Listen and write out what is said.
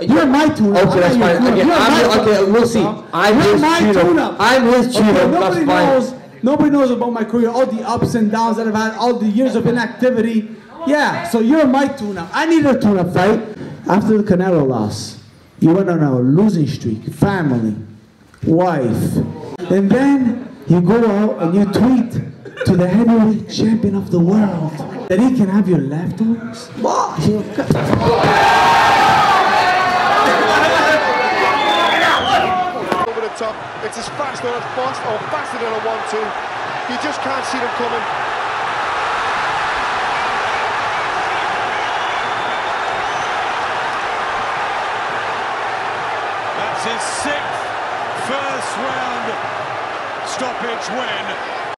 You're my tune-up. Okay, that's fine. I'm okay, we'll see. I'm You're his tune-up. tune-up. I'm his tune-up, that's nobody fine. knows. Nobody knows about my career, all the ups and downs that I've had, all the years of inactivity. Yeah, so you're my tune-up. I need a tune-up fight. After the Canelo loss, you went on a losing streak, family, wife, and then you go out and you tweet to the heavyweight champion of the world that he can have your leftovers. Wow, you- over the top. It's as fast on a fast or faster than a one-two. You just can't see them coming. That's his sixth first round stoppage win.